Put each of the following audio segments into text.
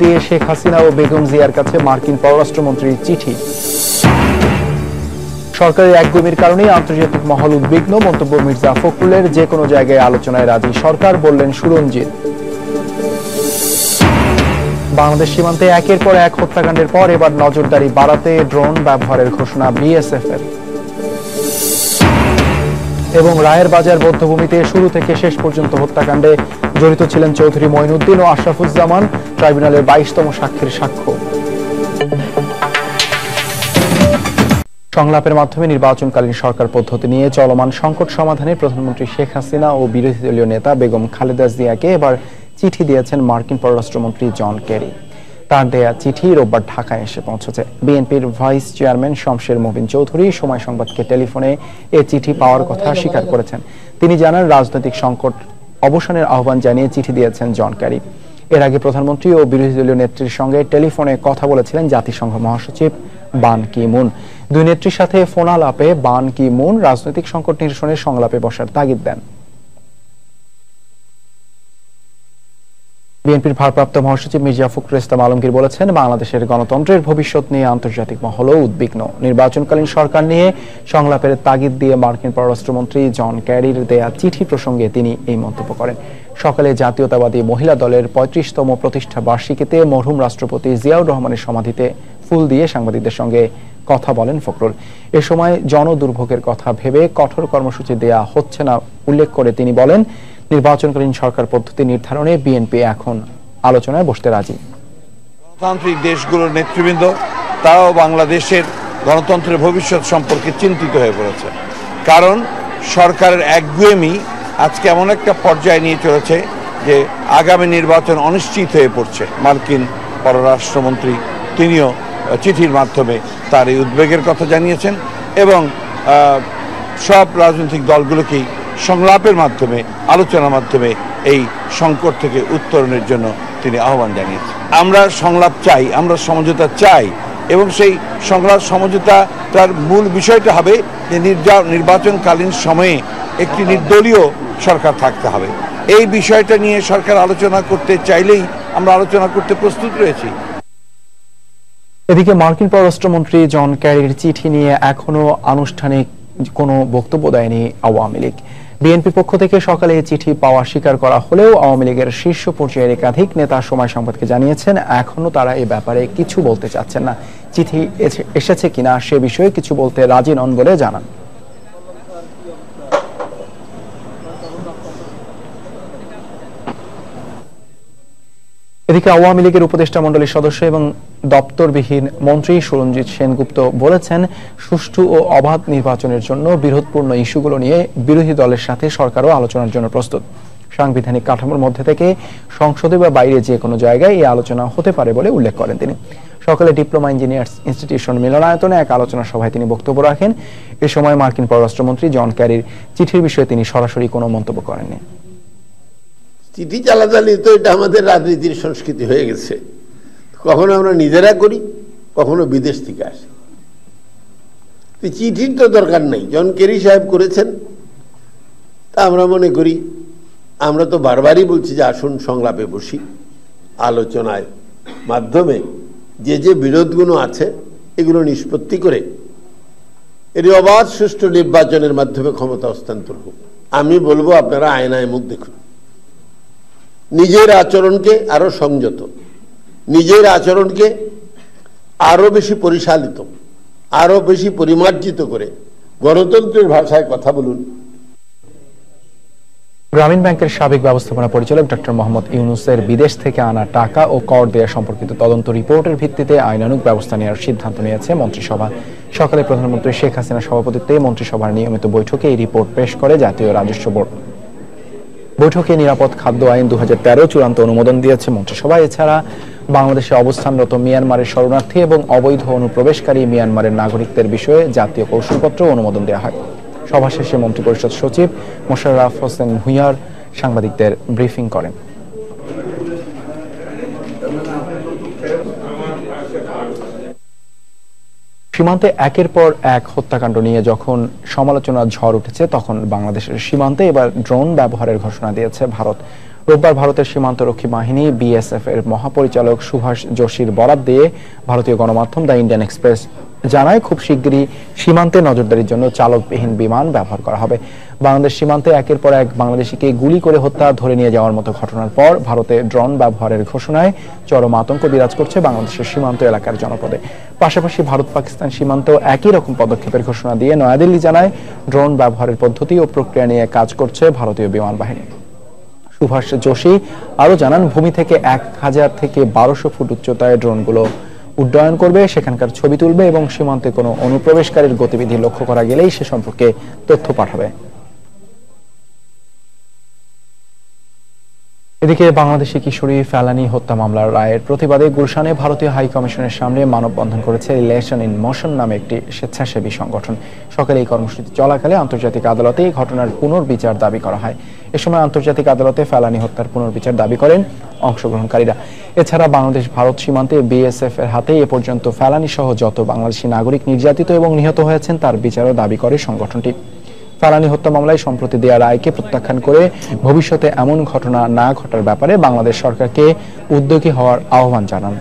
দিয়ে শেখ হাসিনা ও বেগম জিয়ার কাছে মার্কিন চিঠি। সরকারের একগুমির আন্তর্জাতিক মহল উদ্বিগ্ন, মন্তব্য মির্জা ফখরুলের। যে কোনো জায়গায় আলোচনায় রাজি সরকার, বললেন সুরঞ্জিত। বাংলাদেশ সীমান্তে একের পর এক হত্যাকাণ্ডের পর এবার নজরদারি বাড়াতে ড্রোন ব্যবহারের ঘোষণা বিএসএফ এর এবং রায়ের বাজার বৌদ্ধভূমিতে শুরু থেকে শেষ পর্যন্ত হত্যাকাণ্ডে জড়িত ছিলেন চৌধুরী মঈনুদ্দিন ও আশরাফুজ্জামান, ট্রাইব্যুনালের বাইশতম সাক্ষীর সাক্ষ্য। সংলাপের মাধ্যমে নির্বাচনকালীন সরকার পদ্ধতি নিয়ে চলমান সংকট সমাধানে প্রধানমন্ত্রী শেখ হাসিনা ও বিরোধী দলীয় নেতা বেগম খালেদা জিয়াকে এবার চিঠি দিয়েছেন মার্কিন পররাষ্ট্রমন্ত্রী জন কেরি। তার দেয়া চিঠি রোববার ঢাকায় এসে পৌঁছেছে। বিএনপির ভাইস চেয়ারম্যান শমশের মোবিন চৌধুরী সময় সংবাদকে টেলিফোনে এ চিঠি পাওয়ার কথা স্বীকার করেছেন। তিনি জানান, রাজনৈতিক সংকট অবসানের আহ্বান জানিয়ে চিঠি দিয়েছেন জন ক্যারি। এর আগে প্রধানমন্ত্রী ও বিরোধী দলীয় নেত্রীর সঙ্গে টেলিফোনে কথা বলেছিলেন জাতিসংঘ মহাসচিব বান কি মুন দুই নেত্রীর সাথে ফোনালাপে বান কি মুন রাজনৈতিক সংকট নিরসনের সংলাপে বসার তাগিদ দেন। বিএনপির ভারপ্রাপ্ত মহাসচিব মির্জা ফখরুল ইসলাম আলমগীর বলেছেন, বাংলাদেশের গণতন্ত্রের ভবিষ্যৎ নিয়ে আন্তর্জাতিক মহলও উদ্বিগ্ন। নির্বাচনকালীন সরকার নিয়ে সংলাপের তাগিদ দিয়ে মার্কিন পররাষ্ট্রমন্ত্রী জন ক্যারির দেয়া চিঠি প্রসঙ্গে তিনি এই মন্তব্য করেন। সকালে জাতীয়তাবাদী মহিলা দলের পঁয়ত্রিশতম প্রতিষ্ঠা বার্ষিকীতে মরহুম রাষ্ট্রপতি জিয়াউর রহমানের সমাধিতে ফুল দিয়ে সাংবাদিকদের সঙ্গে কথা বলেন ফখরুল। এ সময় জনদুর্ভোগের কথা ভেবে কঠোর কর্মসূচি দেয়া হচ্ছে না, উল্লেখ করে তিনি বলেন নির্বাচনকালীন সরকার পদ্ধতি নির্ধারণে বিএনপি এখন আলোচনায় বসতে রাজি। গণতান্ত্রিক দেশগুলোর নেতৃবৃন্দ, তারাও বাংলাদেশের গণতন্ত্রের ভবিষ্যৎ সম্পর্কে চিন্তিত হয়ে পড়েছে। কারণ সরকারের একগুয়েমি আজকে এমন একটা পর্যায়ে নিয়ে চলেছে যে আগামী নির্বাচন অনিশ্চিত হয়ে পড়ছে। মার্কিন পররাষ্ট্রমন্ত্রী তিনিও চিঠির মাধ্যমে তার এই উদ্বেগের কথা জানিয়েছেন এবং সব রাজনৈতিক দলগুলোকেই সংলাপের মাধ্যমে, আলোচনার মাধ্যমে এই সংকট থেকে উত্তরণের জন্য তিনি আহ্বান জানিয়েছেন। আমরা সংলাপ চাই, আমরা সমঝোতা চাই এবং সেই সংলাপ সমঝোতা তার মূল বিষয়টা হবে যে নির্যা- নির্বাচনকালীন সময়ে একটি নির্দলীয় সরকার থাকতে হবে। এই বিষয়টা নিয়ে সরকার আলোচনা করতে চাইলেই আমরা আলোচনা করতে প্রস্তুত রয়েছি। এদিকে মার্কিন পররাষ্ট্রমন্ত্রী জন ক্যারির চিঠি নিয়ে এখনও আনুষ্ঠানিক কোনো বক্তব্য দেয়নি আওয়ামী লীগ। বিএনপি পক্ষ থেকে সকালে এই চিঠি পাওয়া স্বীকার করা হলেও আওয়ামী লীগের শীর্ষ পর্যায়ের একাধিক নেতা সময় সংবাদকে জানিয়েছেন এখনও তারা এ ব্যাপারে কিছু বলতে চাচ্ছেন না। চিঠি এসে- এসেছে কিনা সে বিষয়ে কিছু বলতে রাজি নন বলে জানান। এদিকে আওয়ামী লীগের উপদেষ্টা মণ্ডলীর সদস্য এবং দপ্তরবিহীন মন্ত্রী সুরঞ্জিত সেনগুপ্ত বলেছেন, সুষ্ঠু ও অবাধ নির্বাচনের জন্য বিরোধপূর্ণ ইস্যুগুলো নিয়ে বিরোধী দলের সাথে সরকারও আলোচনার জন্য প্রস্তুত। সাংবিধানিক কাঠামোর মধ্যে থেকে সংসদে বা বাইরে যে কোনো জায়গায় এই আলোচনা হতে পারে বলে উল্লেখ করেন তিনি। সকালে ডিপ্লোমা ইঞ্জিনিয়ার্স ইনস্টিটিউশন মিলনায়তনে এক আলোচনা সভায় তিনি বক্তব্য রাখেন। এ সময় মার্কিন পররাষ্ট্রমন্ত্রী জন ক্যারির চিঠির বিষয়ে তিনি সরাসরি কোনো মন্তব্য করেননি। চিঠি চালাচালি তো এটা আমাদের রাজনীতির সংস্কৃতি হয়ে গেছে। কখনো আমরা নিজেরা করি, কখনো বিদেশ থেকে আসে। চিঠির তো দরকার নেই। জন কেরি সাহেব করেছেন, তা আমরা মনে করি, আমরা তো বারবারই বলছি যে আসুন সংলাপে বসি, আলোচনায় মাধ্যমে যে যে বিরোধগুলো আছে, এগুলো নিষ্পত্তি করে এটি অবাধ সুষ্ঠু নির্বাচনের মাধ্যমে ক্ষমতা হস্তান্তর হোক। আমি বলব আপনারা আয়নায় মুখ দেখুন। নিজের আচরণকে আরও সংযত, নিজের আচরণকে আরও বেশি পরিচালিত আরও বেশি পরিমার্জিত করে গণতন্ত্রের ভাষায় কথা বলুন। গ্রামীণ ব্যাংকের সাবেক ব্যবস্থাপনা পরিচালক ডক্টর মোহাম্মদ ইউনুসের বিদেশ থেকে আনা টাকা ও কর দেয়া সম্পর্কিত তদন্ত রিপোর্টের ভিত্তিতে আইনানুগ ব্যবস্থা নেওয়ার সিদ্ধান্ত নিয়েছে মন্ত্রিসভা। সকালে প্রধানমন্ত্রী শেখ হাসিনার সভাপতিত্বে মন্ত্রিসভার নিয়মিত বৈঠকে এই রিপোর্ট পেশ করে জাতীয় রাজস্ব বোর্ড। বৈঠকে নিরাপদ খাদ্য আইন দুই হাজার তেরো চূড়ান্ত অনুমোদন দিয়েছে মন্ত্রিসভা। এছাড়া বাংলাদেশে অবস্থানরত মিয়ানমারের শরণার্থী এবং অবৈধ অনুপ্রবেশকারী মিয়ানমারের নাগরিকদের বিষয়ে জাতীয় কৌশলপত্র অনুমোদন দেওয়া হয়। সভা শেষে মন্ত্রিপরিষদ সচিব মোশাররফ হোসেন ভুঁইয়ার সাংবাদিকদের ব্রিফিং করেন। সীমান্তে একের পর এক হত্যাকাণ্ড নিয়ে যখন সমালোচনা ঝড় উঠেছে, তখন বাংলাদেশের সীমান্তে এবার ড্রোন ব্যবহারের ঘোষণা দিয়েছে ভারত। রোববার ভারতের সীমান্তরক্ষী বাহিনী বিএসএফ এর মহাপরিচালক সুভাষ যোশীর বরাত দিয়ে ভারতীয় গণমাধ্যম দ্য ইন্ডিয়ান এক্সপ্রেস জানায়, খুব শিগগিরই সীমান্তে নজরদারির জন্য চালকবিহীন বিমান ব্যবহার করা হবে। বাংলাদেশ সীমান্তে একের পর এক বাংলাদেশিকে গুলি করে হত্যা, ধরে নিয়ে যাওয়ার মতো ঘটনার পর ভারতে ড্রোন ব্যবহারের ঘোষণায় চরম আতঙ্ক বিরাজ করছে বাংলাদেশের সীমান্ত এলাকার জনপদে। পাশাপাশি ভারত পাকিস্তান সীমান্ত একই রকম পদক্ষেপের ঘোষণা দিয়ে নয়াদিল্লি জানায়, ড্রোন ব্যবহারের পদ্ধতি ও প্রক্রিয়া নিয়ে কাজ করছে ভারতীয় বিমান বাহিনী। সুভাষ যোশী আরও জানান, ভূমি থেকে এক হাজার থেকে বারোশো ফুট উচ্চতায় ড্রোনগুলো উড্ডয়ন করবে, সেখানকার ছবি তুলবে এবং সীমান্তে কোনো অনুপ্রবেশকারীর গতিবিধি লক্ষ্য করা গেলেই সে সম্পর্কে তথ্য পাঠাবে। এদিকে বাংলাদেশি কিশোরী ফেলানি হত্যা মামলার রায়ের প্রতিবাদে গুলশানে ভারতীয় হাই কমিশনের সামনে মানববন্ধন করেছে রিলেশন ইন মোশন নামে একটি স্বেচ্ছাসেবী সংগঠন। সকালে এই কর্মসূচি চলাকালে আন্তর্জাতিক আদালতে এই ঘটনার পুনর্বিচার দাবি করা হয়। এ সময় আন্তর্জাতিক আদালতে ফেলানি হত্যার পুনর্বিচার দাবি করেন অংশগ্রহণকারীরা। এছাড়া বাংলাদেশ ভারত সীমান্তে বিএসএফ এর হাতে এ পর্যন্ত ফেলানি সহ যত বাংলাদেশি নাগরিক নির্যাতিত এবং নিহত হয়েছেন, তার বিচারও দাবি করে সংগঠনটি। ফালানি হত্যা মামলায় সম্প্রতি দেয়া রায়কে প্রত্যাখ্যান করে ভবিষ্যতে এমন ঘটনা না ঘটার ব্যাপারে বাংলাদেশ সরকারকে উদ্যোগী হওয়ার আহ্বান জানান।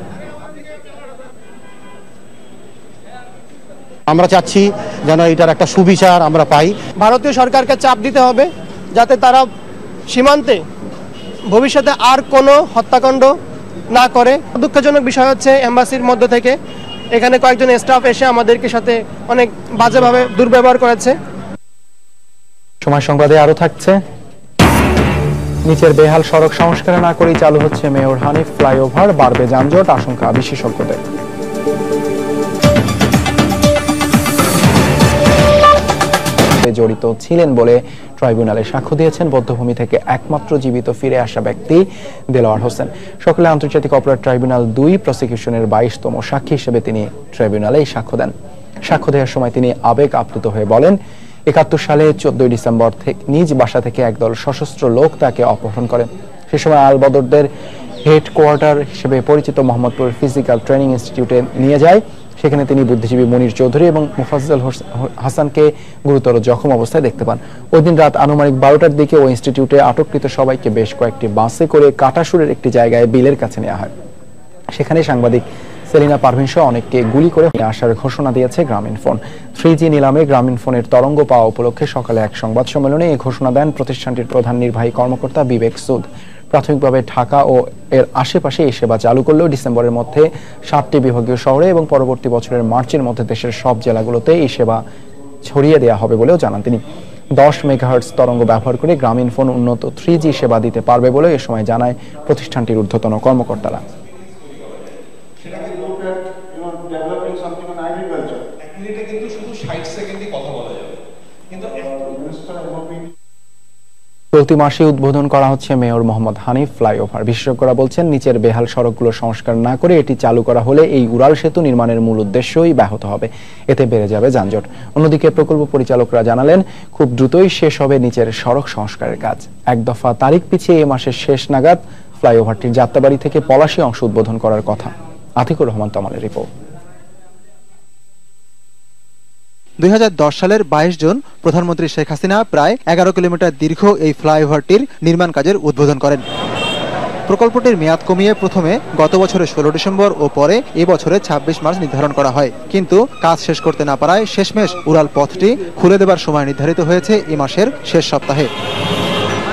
আমরা চাচ্ছি যেন এটার একটা সুবিচার আমরা পাই। ভারতীয় সরকারকে চাপ দিতে হবে যাতে তারা সীমান্তে ভবিষ্যতে আর কোনো হত্যাকাণ্ড না করে। দুঃখজনক বিষয় হচ্ছে এম্বাসির মধ্য থেকে এখানে কয়েকজন স্টাফ এসে আমাদেরকে সাথে অনেক বাজেভাবে দুর্ব্যবহার করেছে। সময় সংবাদে আরও থাকছে। নিচের বেহাল সড়ক সংস্কার না করেই চালু হচ্ছে মেয়র হানিফ ফ্লাইওভার, বাড়বে যানজট, আশঙ্কা বিশেষজ্ঞদের। জড়িত ছিলেন বলে ট্রাইব্যুনালে সাক্ষ্য দিয়েছেন বদ্ধভূমি থেকে একমাত্র জীবিত ফিরে আসা ব্যক্তি দেলোয়ার হোসেন। সকালে আন্তর্জাতিক অপরাধ ট্রাইব্যুনাল দুই প্রসিকিউশনের বাইশতম সাক্ষী হিসেবে তিনি ট্রাইব্যুনালে সাক্ষ্য দেন। সাক্ষ্য দেওয়ার সময় তিনি আবেগ আপ্লুত হয়ে বলেন একাত্তর সালে চোদ্দই ডিসেম্বর থেকে নিজ বাসা থেকে একদল সশস্ত্র লোক তাকে অপহরণ করে সে সময় আলবদরদের হেডকোয়ার্টার হিসেবে পরিচিত মোহাম্মদপুর ফিজিক্যাল ট্রেনিং ইনস্টিটিউটে নিয়ে যায়। সেখানে তিনি বুদ্ধিজীবী মনির চৌধুরী এবং মুফাজ্জল হাসানকে গুরুতর জখম অবস্থায় দেখতে পান। ওই দিন রাত আনুমানিক বারোটার দিকে ওই ইনস্টিটিউটে আটককৃত সবাইকে বেশ কয়েকটি বাসে করে কাটাসুরের একটি জায়গায় বিলের কাছে নেওয়া হয়। সেখানে সাংবাদিক সেলিনা পারভিন সহ অনেককে গুলি করে আসার ঘোষণা দিয়েছে গ্রামীণ ফোন। থ্রি নিলামে গ্রামীণ ফোনের তরঙ্গ পাওয়া উপলক্ষে সকালে এক সংবাদ সম্মেলনে এই ঘোষণা দেন প্রতিষ্ঠানটির প্রধান নির্বাহী কর্মকর্তা বিবেক সুদ। প্রাথমিকভাবে ঢাকা ও এর আশেপাশে এই সেবা চালু করলেও ডিসেম্বরের মধ্যে সাতটি বিভাগীয় শহরে এবং পরবর্তী বছরের মার্চের মধ্যে দেশের সব জেলাগুলোতে এই সেবা ছড়িয়ে দেওয়া হবে বলেও জানান তিনি। দশ মেগাহার্টস তরঙ্গ ব্যবহার করে গ্রামীণ ফোন উন্নত থ্রি সেবা দিতে পারবে বলে এ সময় জানায় প্রতিষ্ঠানটির ঊর্ধ্বতন কর্মকর্তারা। চলতি মাসে উদ্বোধন করা হচ্ছে মেয়র মোহাম্মদ হানিফ ফ্লাইওভার। বিশেষজ্ঞরা বলছেন, নিচের বেহাল সড়কগুলো সংস্কার না করে এটি চালু করা হলে এই উড়াল সেতু নির্মাণের মূল উদ্দেশ্যই ব্যাহত হবে। এতে বেড়ে যাবে যানজট। অন্যদিকে প্রকল্প পরিচালকরা জানালেন, খুব দ্রুতই শেষ হবে নিচের সড়ক সংস্কারের কাজ। এক দফা তারিখ পিছিয়ে এ মাসের শেষ নাগাদ ফ্লাইওভারটির যাত্রাবাড়ি থেকে পলাশী অংশ উদ্বোধন করার কথা। আতিকুর রহমান, তমালের রিপোর্ট। দুই হাজার দশ সালের বাইশ জুন প্রধানমন্ত্রী শেখ হাসিনা প্রায় এগারো কিলোমিটার দীর্ঘ এই ফ্লাইওভারটির নির্মাণ কাজের উদ্বোধন করেন। প্রকল্পটির মেয়াদ কমিয়ে প্রথমে গত বছরের ষোলো ডিসেম্বর ও পরে এ বছরের ছাব্বিশ মার্চ নির্ধারণ করা হয়। কিন্তু কাজ শেষ করতে না পারায় শেষমেশ উড়াল পথটি খুলে দেবার সময় নির্ধারিত হয়েছে এ মাসের শেষ সপ্তাহে।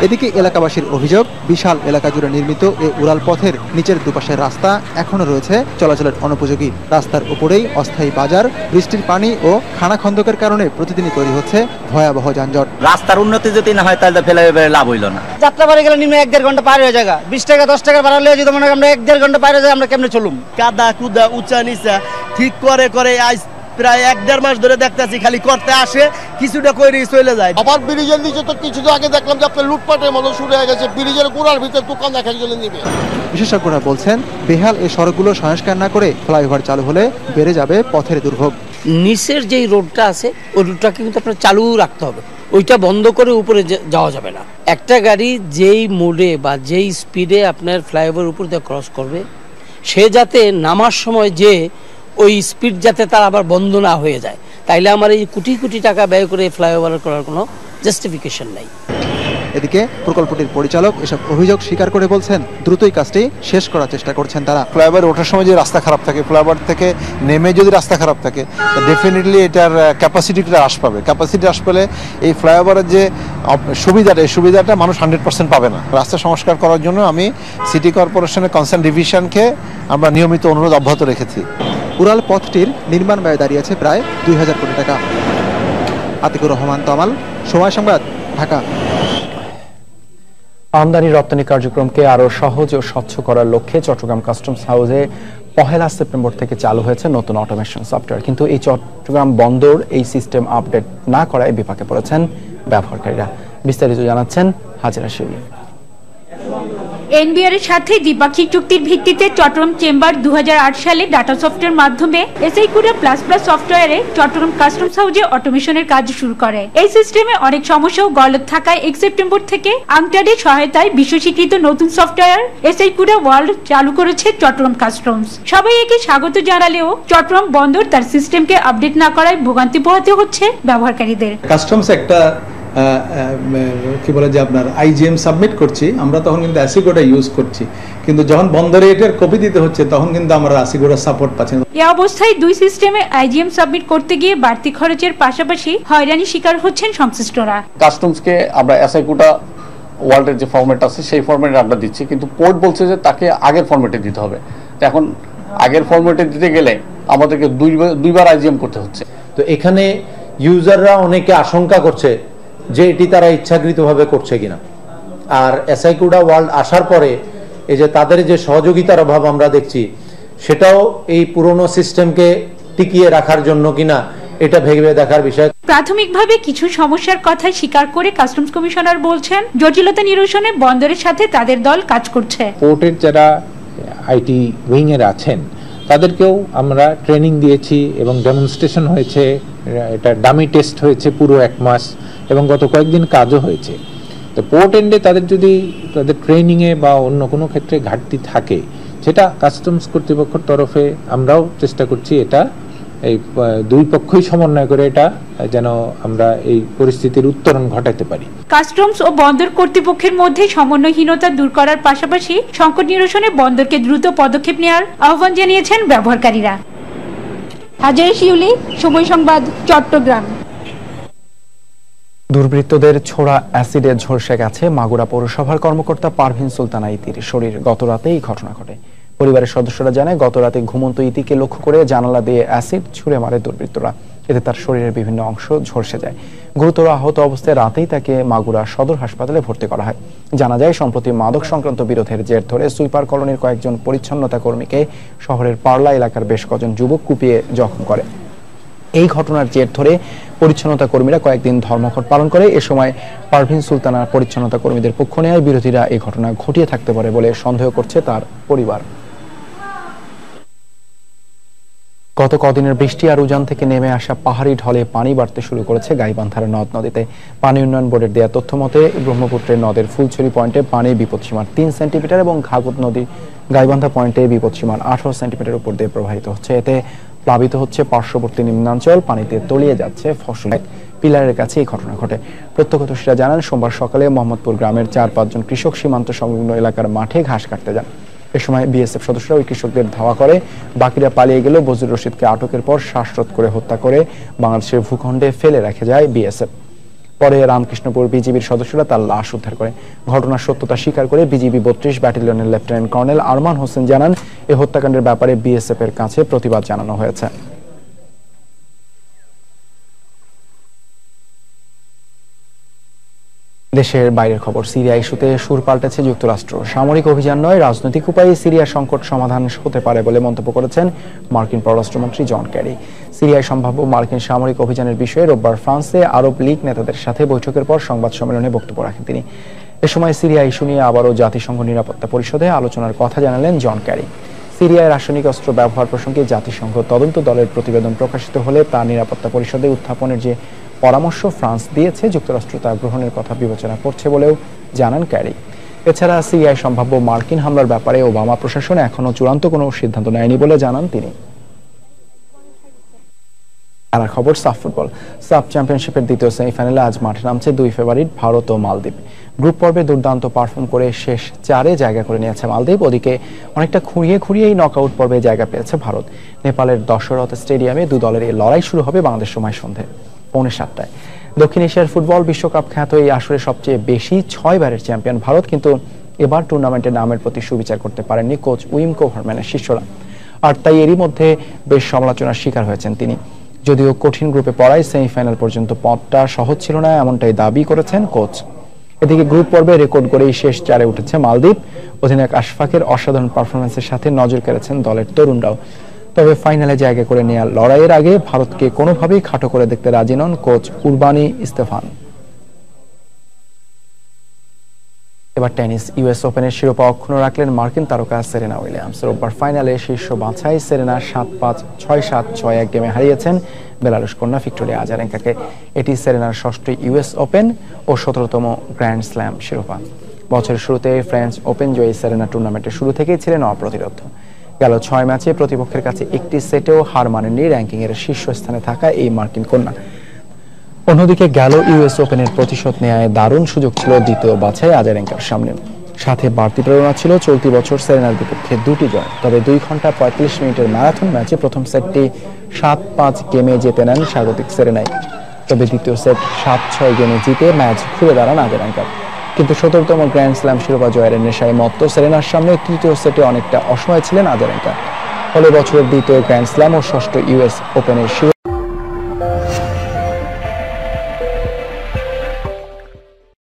এদিকে এলাকাবাসীর অভিযোগ বিশাল এলাকা জুড়ে নির্মিত এ উড়াল পথের নিচের দুপাশের রাস্তা এখনও রয়েছে চলাচলের অনুপযোগী। রাস্তার উপরেই অস্থায়ী বাজার বৃষ্টির পানি ও খানা খন্দকের কারণে প্রতিদিনই তৈরি হচ্ছে ভয়াবহ যানজট। রাস্তার উন্নতি যদি না হয় তাহলে ফেলে লাভ হইল না। যাত্রা বাড়ি গেলে নিম্ন এক দেড় ঘণ্টা পার হয়ে যাবে বিশ টাকা দশ টাকা বাড়ালে যদি মনে আমরা এক দেড় ঘণ্টা পার হয়ে যায় আমরা কেমনে চলুম? কাদা কুদা উঁচা নিচা ঠিক করে করে আজ প্রায় এক দেড় মাস ধরে দেখতেছি খালি করতে আসে কিছুটা করে চলে যায়। আবার ব্রিজের নিচে তো কিছু আগে দেখলাম যে আপনার লুটপাটের মতো শুরু হয়ে গেছে ব্রিজের গোড়ার ভিতরে দোকান এক একজনে নিবে। বিশেষজ্ঞরা বলছেন বেহাল এই সড়কগুলো সংস্কার না করে ফ্লাইওভার চালু হলে বেড়ে যাবে পথের দুর্ভোগ। নিচের যেই রোডটা আছে ওই রোডটাকে কিন্তু আপনার চালু রাখতে হবে। ওইটা বন্ধ করে উপরে যাওয়া যাবে না। একটা গাড়ি যেই মোডে বা যেই স্পিডে আপনার ফ্লাইওভার উপর দিয়ে ক্রস করবে সে যাতে নামার সময় যে ওই স্পিড যাতে তার আবার বন্ধ না হয়ে যায়। তাইলে আমার এই কোটি কোটি টাকা ব্যয় করে ফ্লাইওভার করার কোনো জাস্টিফিকেশন নাই। এদিকে প্রকল্পটির পরিচালক এসব অভিযোগ স্বীকার করে বলছেন দ্রুতই কাজটি শেষ করার চেষ্টা করছেন তারা। ফ্লাইওভার ওঠার সময় যে রাস্তা খারাপ থাকে ফ্লাইওভার থেকে নেমে যদি রাস্তা খারাপ থাকে ডেফিনেটলি এটার ক্যাপাসিটিটা হ্রাস পাবে। ক্যাপাসিটি হ্রাস পেলে এই ফ্লাইওভারের যে সুবিধাটা এই সুবিধাটা মানুষ হান্ড্রেড পার্সেন্ট পাবে না। রাস্তা সংস্কার করার জন্য আমি সিটি কর্পোরেশনের কনসার্ন ডিভিশনকে আমরা নিয়মিত অনুরোধ অব্যাহত রেখেছি। উড়াল পথটির নির্মাণ ব্যয় দাঁড়িয়েছে প্রায় দুই হাজার কোটি টাকা। আতিকুর রহমান তমাল সময় সংবাদ ঢাকা। আমদানি রপ্তানি কার্যক্রমকে আরও সহজ ও স্বচ্ছ করার লক্ষ্যে চট্টগ্রাম কাস্টমস হাউসে পহেলা সেপ্টেম্বর থেকে চালু হয়েছে নতুন অটোমেশন সফটওয়্যার কিন্তু এই চট্টগ্রাম বন্দর এই সিস্টেম আপডেট না করায় বিপাকে পড়েছেন ব্যবহারকারীরা। বিস্তারিত জানাচ্ছেন হাজিরা শিউলি এনবিআর এর সাথে দ্বিপাক্ষিক চুক্তির ভিত্তিতে চট্টগ্রাম চেম্বার দুহাজার আট সালে ডাটা সফটওয়্যার মাধ্যমে এসআই কুড়া প্লাস প্লাস সফটওয়্যারে চট্টগ্রাম কাস্টমস হাউজে অটোমেশনের কাজ শুরু করে। এই সিস্টেমে অনেক সমস্যা ও গলত থাকায় এক সেপ্টেম্বর থেকে আংটারের সহায়তায় বিশ্ব স্বীকৃত নতুন সফটওয়্যার এসআই কুড়া ওয়ার্ল্ড চালু করেছে চট্টগ্রাম কাস্টমস। সবাই একে স্বাগত জানালেও চট্টগ্রাম বন্দর তার সিস্টেমকে আপডেট না করায় ভোগান্তি পোহাতে হচ্ছে ব্যবহারকারীদের। কাস্টমস একটা কি বলে যে আপনার আইজিএম সাবমিট করছি আমরা তখন কিন্তু অ্যাসিগোটা ইউজ করছি। কিন্তু যখন বন্দরে এটার কপি দিতে হচ্ছে তখন কিন্তু আমরা অ্যাসিগোটা সাপোর্ট পাচ্ছি না। এ অবস্থায় দুই সিস্টেমে আইজিএম সাবমিট করতে গিয়ে বাড়তি খরচের পাশাপাশি হয়রানি শিকার হচ্ছেন সংশ্লিষ্টরা। কাস্টমসকে আমরা এসআইকুটা ওয়ার্ল্ডের যে ফরম্যাট আছে সেই ফরম্যাটে আমরা দিচ্ছি। কিন্তু পোর্ট বলছে যে তাকে আগের ফরম্যাটে দিতে হবে। তো এখন আগের ফরম্যাটে দিতে গেলে আমাদেরকে দুইবার দুইবার আইজিএম করতে হচ্ছে। তো এখানে ইউজাররা অনেকে আশঙ্কা করছে যে এটি তারা ইচ্ছাকৃতভাবে করছে কিনা। আর এসআইকুডা ওয়ার্ল্ড আসার পরে এই যে তাদের যে সহযোগিতার অভাব আমরা দেখছি সেটাও এই পুরনো সিস্টেমকে টিকিয়ে রাখার জন্য কিনা এটা ভেবে দেখার বিষয়। প্রাথমিকভাবে কিছু সমস্যার কথা স্বীকার করে কাস্টমস কমিশনার বলছেন জটিলতা নিরসনে বন্দরের সাথে তাদের দল কাজ করছে। পোর্টের যারা আইটি উইংয়ের আছেন তাদেরকেও আমরা ট্রেনিং দিয়েছি এবং ডেমনস্ট্রেশন হয়েছে, এটা ডামি টেস্ট হয়েছে পুরো এক মাস এবং গত কয়েকদিন কাজও হয়েছে। তো পোর্ট এন্ডে তাদের যদি তাদের ট্রেনিংয়ে বা অন্য কোনো ক্ষেত্রে ঘাটতি থাকে, সেটা কাস্টমস কর্তৃপক্ষের তরফে আমরাও চেষ্টা করছি এটা এই দুই পক্ষই সমন্বয় করে এটা যেন আমরা এই পরিস্থিতির উত্তরণ ঘটাতে পারি। কাস্টমস ও বন্দর কর্তৃপক্ষের মধ্যে সমন্বয়হীনতা দূর করার পাশাপাশি সংকট নিরসনে বন্দরকে দ্রুত পদক্ষেপ নেওয়ার আহ্বান জানিয়েছেন ব্যবহারকারীরা। হাজারে শিউলি সময় সংবাদ চট্টগ্রাম। দুর্বৃত্তদের ছোড়া অ্যাসিডে ঝলসে গেছে মাগুরা পৌরসভার কর্মকর্তা পারভিন সুলতানা ইতির শরীর। গত রাতে এই ঘটনা ঘটে। পরিবারের সদস্যরা জানায় গত রাতে ঘুমন্ত ইতিকে লক্ষ্য করে জানালা দিয়ে অ্যাসিড ছুঁড়ে মারে দুর্বৃত্তরা। এতে তার শরীরের বিভিন্ন অংশ ঝলসে যায়। গুরুতর আহত অবস্থায় রাতেই তাকে মাগুরা সদর হাসপাতালে ভর্তি করা হয়। জানা যায়, সম্প্রতি মাদক সংক্রান্ত বিরোধের জের ধরে সুইপার কলোনির কয়েকজন পরিচ্ছন্নতা কর্মীকে শহরের পার্লা এলাকার বেশ কজন যুবক কুপিয়ে জখম করে। এই ঘটনার জের ধরে পরিচ্ছন্নতা কর্মীরা কয়েকদিন ধর্মঘট পালন করে। এ সময় পারভিন সুলতানার পরিচ্ছন্নতা কর্মীদের পক্ষ নেয়। বিরোধীরা এই ঘটনা ঘটিয়ে থাকতে পারে বলে সন্দেহ করছে তার পরিবার। গত কদিনের বৃষ্টি আর উজান থেকে নেমে আসা পাহাড়ি ঢলে পানি বাড়তে শুরু করেছে গাইবান্ধার নদ নদীতে। পানি উন্নয়ন বোর্ডের দেয়া তথ্য মতে, ব্রহ্মপুত্রের নদের ফুলছড়ি পয়েন্টে পানি বিপদসীমার তিন সেন্টিমিটার এবং ঘাগুত নদী গাইবান্ধা পয়েন্টে বিপদসীমার আঠারো সেন্টিমিটার উপর দিয়ে প্রবাহিত হচ্ছে। এতে প্লাবিত হচ্ছে পার্শ্ববর্তী নিম্নাঞ্চল, পানিতে তলিয়ে যাচ্ছে ফসল। পিলারের কাছে এই ঘটনা ঘটে। প্রত্যক্ষদর্শীরা জানান, সোমবার সকালে মোহাম্মদপুর গ্রামের চার পাঁচজন কৃষক সীমান্ত সংলগ্ন এলাকার মাঠে ঘাস কাটতে যান। এ সময় বিএসএফ সদস্যরা ওই কৃষকদের ধাওয়া করে। বাকিরা পালিয়ে গেলেও বজির রশিদকে আটকের পর শ্বাসরোধ করে হত্যা করে বাংলাদেশের ভূখণ্ডে ফেলে রেখে যায় বিএসএফ পরে রামকৃষ্ণপুর বিজিবির সদস্যরা তার লাশ উদ্ধার করে। ঘটনার সত্যতা স্বীকার করে বিজিবি বত্রিশ, ব্যাটালিয়নের লেফটেন্যান্ট কর্নেল আরমান হোসেন জানান এই হত্যাকাণ্ডের ব্যাপারে বিএসএফ এর কাছে প্রতিবাদ জানানো হয়েছে। দেশের বাইরের খবর, সিরিয়া ইস্যুতে সুর পাল্টেছে যুক্তরাষ্ট্র। সামরিক অভিযান নয়, রাজনৈতিক উপায়ে সিরিয়া সংকট সমাধান হতে পারে বলে মন্তব্য করেছেন মার্কিন পররাষ্ট্রমন্ত্রী জন ক্যারি। সিরিয়ায় সম্ভাব্য মার্কিন সামরিক অভিযানের বিষয়ে রোববার ফ্রান্সে আরব লীগ নেতাদের সাথে বৈঠকের পর সংবাদ সম্মেলনে বক্তব্য রাখেন তিনি। এ সময় সিরিয়া ইস্যু নিয়ে আবারও জাতিসংঘ নিরাপত্তা পরিষদে আলোচনার কথা জানালেন জন ক্যারি। সিরিয়ায় রাসায়নিক অস্ত্র ব্যবহার প্রসঙ্গে জাতিসংঘ তদন্ত দলের প্রতিবেদন প্রকাশিত হলে তা নিরাপত্তা পরিষদে উত্থাপনের যে পরামর্শ ফ্রান্স দিয়েছে, যুক্তরাষ্ট্র তা গ্রহণের কথা বিবেচনা করছে বলেও জানান ক্যারি। এছাড়া সিরিয়ায় সম্ভাব্য মার্কিন হামলার ব্যাপারে ওবামা প্রশাসন এখনও চূড়ান্ত কোনো সিদ্ধান্ত নেয়নি বলে জানান তিনি। খেলার খবর সাফ ফুটবল। সাফ চ্যাম্পিয়নশিপের দ্বিতীয় সেমিফাইনালে আজ মাঠে নামছে দুই ফেভারিট ভারত ও মালদ্বীপ। গ্রুপ পর্বে দুর্দান্ত পারফর্ম করে শেষ চারে জায়গা করে নিয়েছে মালদ্বীপ। ওদিকে অনেকটা খুঁড়িয়ে খুঁড়িয়েই নকআউট পর্বে জায়গা পেয়েছে ভারত। নেপালের দশরথ স্টেডিয়ামে দু দলের এই লড়াই শুরু হবে বাংলাদেশ সময় সন্ধে পৌনে সাতটায়। দক্ষিণ এশিয়ার ফুটবল বিশ্বকাপ খ্যাত এই আসরে সবচেয়ে বেশি ছয়বারের চ্যাম্পিয়ন ভারত, কিন্তু এবার টুর্নামেন্টের নামের প্রতি সুবিচার করতে পারেননি কোচ উইমকো ভার্ম্যানের শিষ্যরা। আর তাই এরই মধ্যে বেশ সমালোচনার শিকার হয়েছেন তিনি। যদিও কঠিন গ্রুপে পড়ায় সেমিফাইনাল পর্যন্ত পথটা সহজ ছিল না, এমনটাই দাবি করেছেন কোচ এদিকে গ্রুপ পর্বে রেকর্ড করেই শেষ চারে উঠেছে মালদ্বীপ। অধিনায়ক আশফাকের অসাধারণ পারফরমেন্সের সাথে নজর কেড়েছেন দলের তরুণরাও। তবে ফাইনালে জায়গা করে নেওয়ার লড়াইয়ের আগে ভারতকে কোনোভাবেই খাটো করে দেখতে রাজি নন কোচ কুরবানি ইস্তেফান। এবার টেনিস ইউএস ওপেনের শিরোপা অক্ষুণ্ণ রাখলেন মার্কিন তারকা সেরেনা উইলিয়ামস। রোববার ফাইনালে শীর্ষ বাছাই সেরেনা সাত পাঁচ, ছয় সাত, ছয় এক গেমে হারিয়েছেন বেলারুশ কন্যা ভিক্টোরিয়া আজারেঙ্কাকে এটি সেরেনার ষষ্ঠ ইউএস ওপেন ও সতেরোতম গ্র্যান্ড স্ল্যাম শিরোপা। বছরের শুরুতে ফ্রেঞ্চ ওপেন জয়ী সেরেনা টুর্নামেন্টের শুরু থেকেই ছিলেন অপ্রতিরোধ। গেল ছয় ম্যাচে প্রতিপক্ষের কাছে একটি সেটেও হার মানেননি র্যাঙ্কিংয়ের শীর্ষস্থানে থাকা এই মার্কিন কন্যা। অন্যদিকে গেল ইউএস ওপেনের প্রতিশোধ নেয় দারুণ সুযোগ ছিল দ্বিতীয় বাছাই আজারেঙ্কার সামনে। সাথে বাড়তি প্রেরণা ছিল চলতি বছর সেরেনার বিপক্ষে দুটি জয়, তবে দুই ঘণ্টা পঁয়ত্রিশ মিনিটের ম্যারাথন ম্যাচে প্রথম সেটটি সাত পাঁচ গেমে জিতে নেন স্বাগতিক সেরেনাই। তবে দ্বিতীয় সেট সাত ছয় গেমে জিতে ম্যাচ ঘুরে দাঁড়ান আজারেঙ্কার। কিন্তু সতেরোতম গ্র্যান্ড স্ল্যাম শিরোপা জয়ের নেশায় মত্ত সেরেনার সামনে তৃতীয় সেটে অনেকটা অসময় ছিলেন আজারেঙ্কা ফলে বছরের দ্বিতীয় গ্র্যান্ড স্ল্যাম ও ষষ্ঠ ইউএস ওপেনের শিরোপা